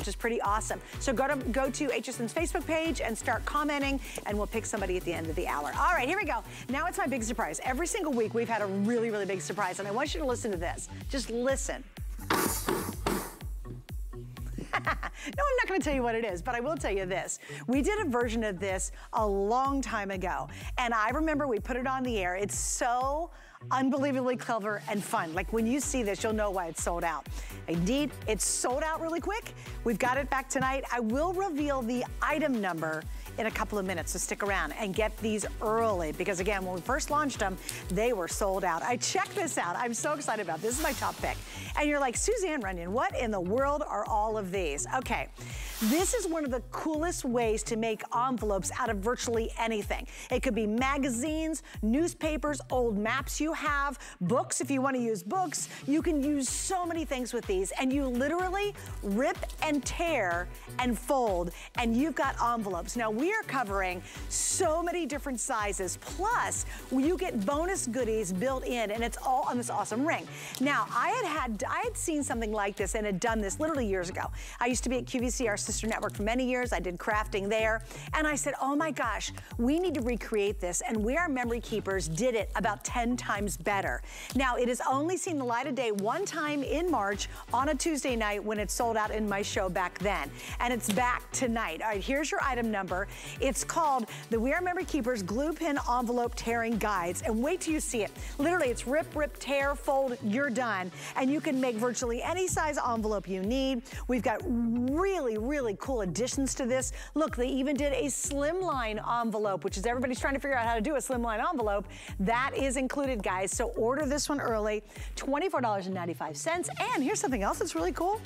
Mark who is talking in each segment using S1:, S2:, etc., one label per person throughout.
S1: which is pretty awesome. So go to go to HSN's Facebook page and start commenting, and we'll pick somebody at the end of the hour. All right, here we go. Now it's my big surprise. Every single week, we've had a really, really big surprise, and I want you to listen to this. Just listen. no, I'm not gonna tell you what it is, but I will tell you this. We did a version of this a long time ago, and I remember we put it on the air. It's so unbelievably clever and fun. Like when you see this, you'll know why it's sold out. Indeed, it's sold out really quick. We've got it back tonight. I will reveal the item number in a couple of minutes, so stick around and get these early because again, when we first launched them, they were sold out. I checked this out. I'm so excited about this. This is my top pick. And you're like, Suzanne Runyon, what in the world are all of these? Okay, this is one of the coolest ways to make envelopes out of virtually anything. It could be magazines, newspapers, old maps you have, books if you want to use books. You can use so many things with these and you literally rip and tear and fold and you've got envelopes. Now we are covering so many different sizes plus you get bonus goodies built in and it's all on this awesome ring. Now I had had, I had seen something like this and had done this literally years ago. I used to be at QVC, our sister network for many years. I did crafting there. And I said, oh my gosh, we need to recreate this. And We Are Memory Keepers did it about 10 times better. Now, it has only seen the light of day one time in March on a Tuesday night when it sold out in my show back then. And it's back tonight. All right, here's your item number. It's called the We Are Memory Keepers Glue Pen Envelope Tearing Guides. And wait till you see it. Literally, it's rip, rip, tear, fold, you're done. And you can make virtually any size envelope you need. We've got really, really cool additions to this. Look, they even did a slimline envelope, which is everybody's trying to figure out how to do a slimline envelope. That is included, guys. So order this one early, $24.95. And here's something else that's really cool.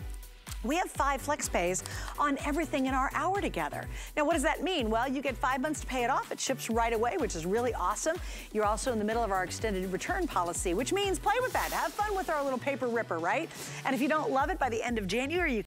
S1: We have five flex pays on everything in our hour together. Now, what does that mean? Well, you get five months to pay it off. It ships right away, which is really awesome. You're also in the middle of our extended return policy, which means play with that. Have fun with our little paper ripper, right? And if you don't love it by the end of January, you